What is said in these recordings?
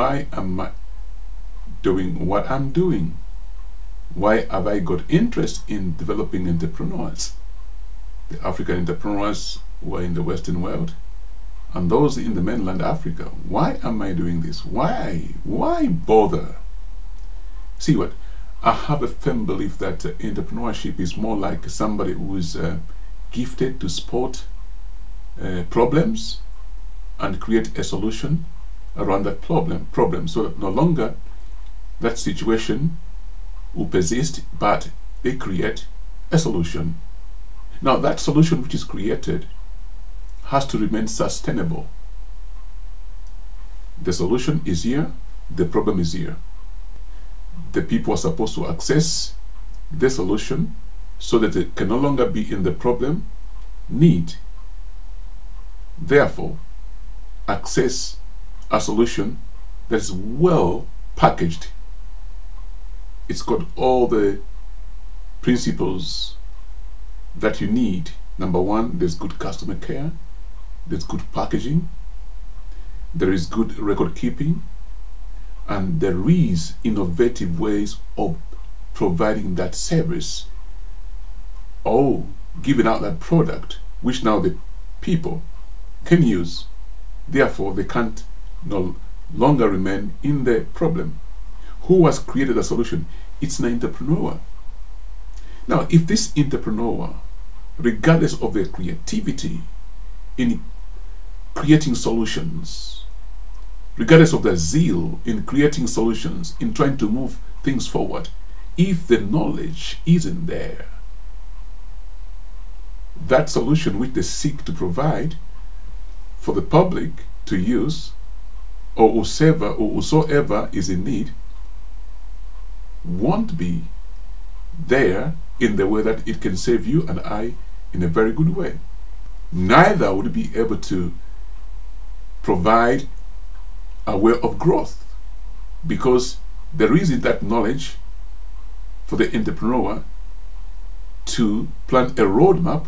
why am I doing what I'm doing? Why have I got interest in developing entrepreneurs? The African entrepreneurs who are in the Western world and those in the mainland Africa. Why am I doing this? Why? Why bother? See what? I have a firm belief that uh, entrepreneurship is more like somebody who is uh, gifted to spot uh, problems and create a solution around that problem problem. So that no longer that situation will persist but they create a solution. Now that solution which is created has to remain sustainable. The solution is here the problem is here. The people are supposed to access the solution so that it can no longer be in the problem need. Therefore access a solution that is well packaged. It's got all the principles that you need. Number one there's good customer care there's good packaging there is good record keeping and there is innovative ways of providing that service. Or giving out that product which now the people can use. Therefore they can't no longer remain in the problem. Who has created a solution? It's an entrepreneur. Now if this entrepreneur regardless of their creativity in creating solutions regardless of their zeal in creating solutions, in trying to move things forward, if the knowledge isn't there, that solution which they seek to provide for the public to use, or whosoever or whosoever is in need, won't be there in the way that it can save you and I in a very good way. Neither would be able to provide a way of growth because there isn't that knowledge for the entrepreneur to plan a roadmap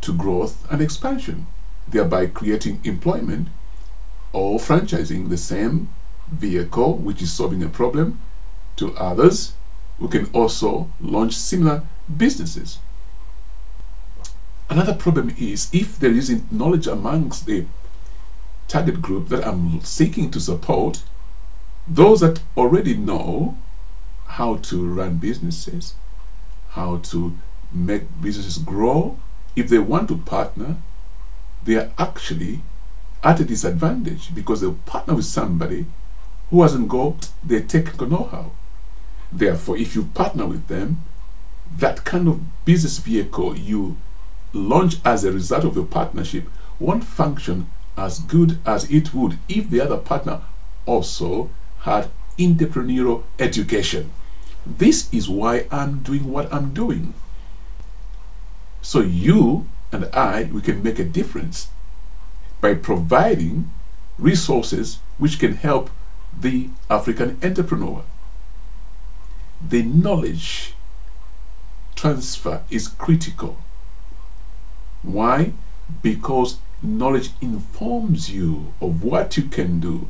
to growth and expansion, thereby creating employment or franchising the same vehicle which is solving a problem to others who can also launch similar businesses. Another problem is if there isn't knowledge amongst the target group that I'm seeking to support, those that already know how to run businesses, how to make businesses grow, if they want to partner, they are actually at a disadvantage because they'll partner with somebody who hasn't got the technical know-how. Therefore, if you partner with them, that kind of business vehicle you launch as a result of your partnership won't function as good as it would if the other partner also had entrepreneurial education. This is why I'm doing what I'm doing. So you and I, we can make a difference by providing resources which can help the African entrepreneur. The knowledge transfer is critical. Why? Because knowledge informs you of what you can do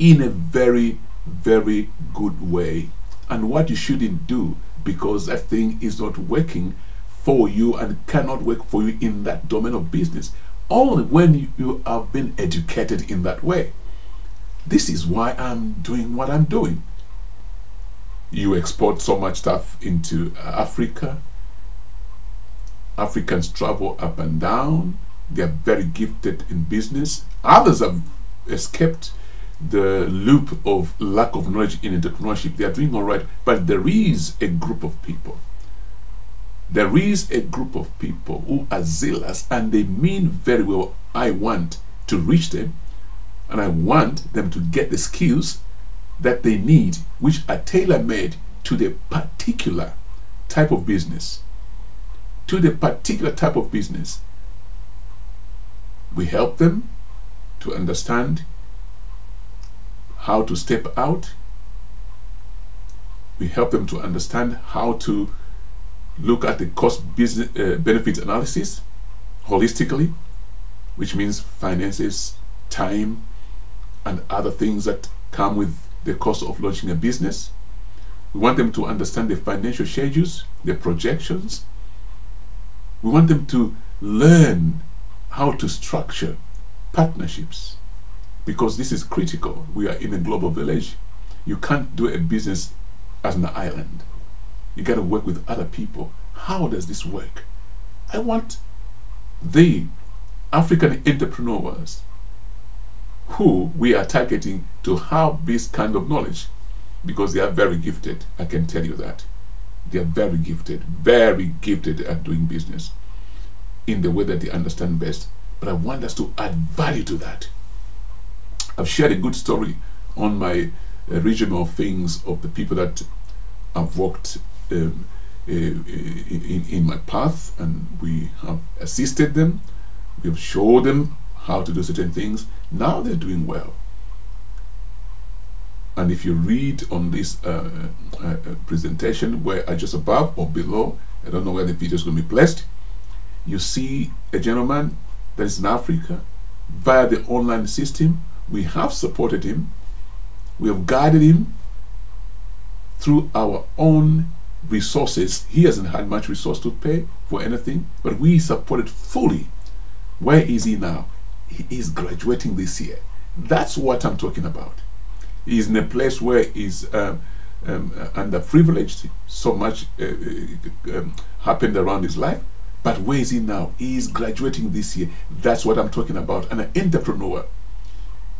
in a very, very good way and what you shouldn't do because that thing is not working for you and cannot work for you in that domain of business only when you have been educated in that way. This is why I'm doing what I'm doing. You export so much stuff into uh, Africa. Africans travel up and down they are very gifted in business. Others have escaped the loop of lack of knowledge in entrepreneurship. They are doing all right, but there is a group of people. There is a group of people who are zealous and they mean very well. I want to reach them and I want them to get the skills that they need, which are tailor made to the particular type of business. To the particular type of business. We help them to understand how to step out. We help them to understand how to look at the cost business uh, benefit analysis holistically, which means finances, time, and other things that come with the cost of launching a business. We want them to understand the financial schedules, the projections. We want them to learn how to structure partnerships because this is critical. We are in a global village. You can't do a business as an island. You got to work with other people. How does this work? I want the African entrepreneurs who we are targeting to have this kind of knowledge because they are very gifted. I can tell you that. They are very gifted, very gifted at doing business in the way that they understand best. But I want us to add value to that. I've shared a good story on my uh, regional things of the people that I've worked um, in, in my path and we have assisted them. We have showed them how to do certain things. Now they're doing well. And if you read on this uh, uh, uh presentation where I just above or below, I don't know where the video is going to be placed, you see a gentleman that is in Africa via the online system. We have supported him. We have guided him through our own resources. He hasn't had much resource to pay for anything, but we supported fully. Where is he now? He is graduating this year. That's what I'm talking about. He's in a place where he's um, um, underprivileged. So much uh, uh, um, happened around his life. But where is he now? He is graduating this year. That's what I'm talking about. An entrepreneur.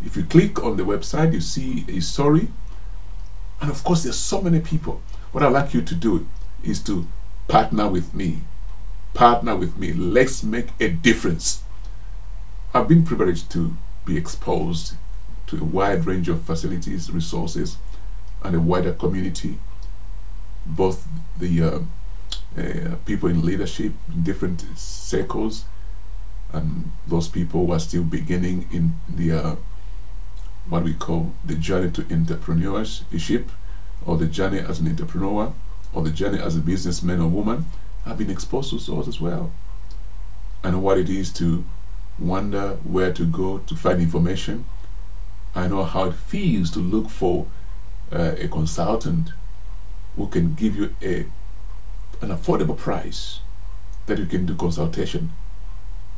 If you click on the website, you see his story. And of course, there's so many people. What I'd like you to do is to partner with me. Partner with me. Let's make a difference. I've been privileged to be exposed to a wide range of facilities, resources, and a wider community. Both the uh, uh, people in leadership in different circles, and those people who are still beginning in the uh, what we call the journey to entrepreneurship, or the journey as an entrepreneur, or the journey as a businessman or woman, have been exposed to those as well. and what it is to wonder where to go to find information. I know how it feels to look for uh, a consultant who can give you a an affordable price that you can do consultation.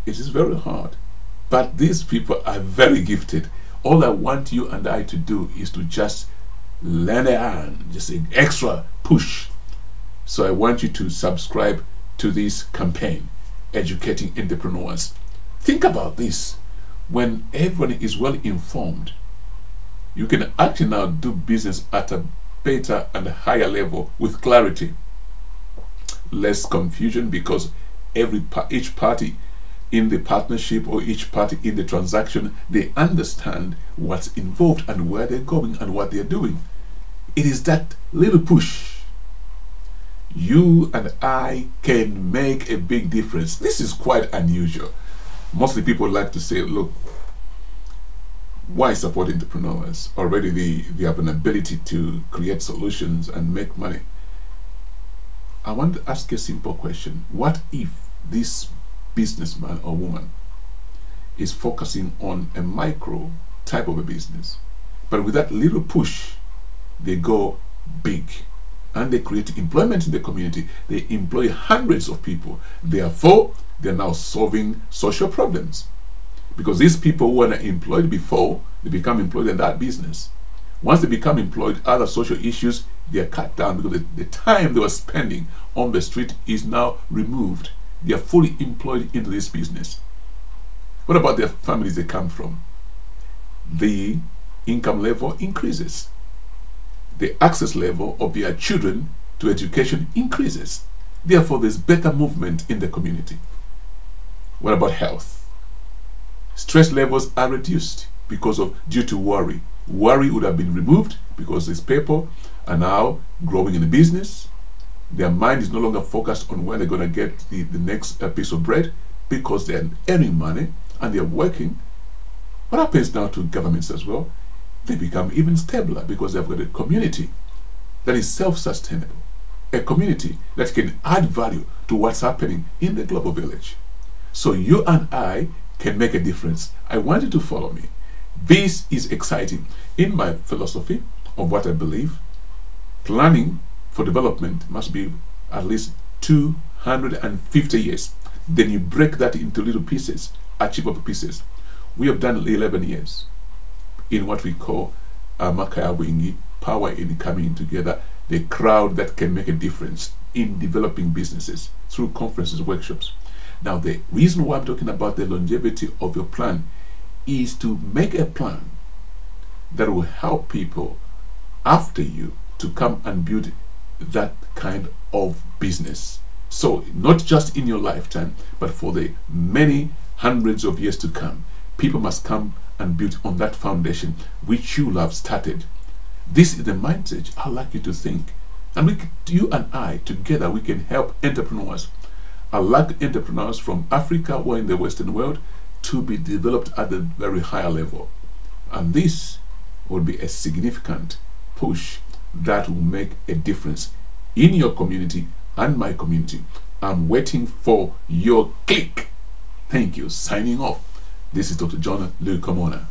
It is very hard. But these people are very gifted. All I want you and I to do is to just lend a hand, just an extra push. So I want you to subscribe to this campaign, Educating Entrepreneurs. Think about this. When everyone is well informed, you can actually now do business at a better and higher level with clarity less confusion because every each party in the partnership or each party in the transaction they understand what's involved and where they're going and what they're doing. It is that little push you and I can make a big difference. This is quite unusual. Mostly people like to say look why support entrepreneurs? Already they, they have an ability to create solutions and make money. I want to ask a simple question. What if this businessman or woman is focusing on a micro type of a business, but with that little push, they go big and they create employment in the community. They employ hundreds of people. Therefore, they're now solving social problems. Because these people who were employed before, they become employed in that business. Once they become employed, other social issues they are cut down because the, the time they were spending on the street is now removed. They are fully employed into this business. What about their families they come from? The income level increases. The access level of their children to education increases. Therefore, there's better movement in the community. What about health? Stress levels are reduced because of due to worry. Worry would have been removed because these people are now growing in the business. Their mind is no longer focused on when they're going to get the, the next uh, piece of bread because they're earning money and they're working. What happens now to governments as well? They become even stabler because they've got a community that is self-sustainable. A community that can add value to what's happening in the global village. So you and I can make a difference. I want you to follow me. This is exciting. In my philosophy of what I believe, planning for development must be at least 250 years. Then you break that into little pieces, achievable pieces. We have done 11 years in what we call uh, Makaya Wingi, power in coming together, the crowd that can make a difference in developing businesses through conferences, workshops. Now, the reason why I'm talking about the longevity of your plan is to make a plan that will help people after you to come and build that kind of business. So, not just in your lifetime, but for the many hundreds of years to come, people must come and build on that foundation which you have started. This is the mindset I'd like you to think. And we, you and I together, we can help entrepreneurs. I like entrepreneurs from Africa or in the Western world to be developed at a very higher level. And this will be a significant push that will make a difference in your community and my community. I'm waiting for your click. Thank you. Signing off. This is Dr. John Lukomona.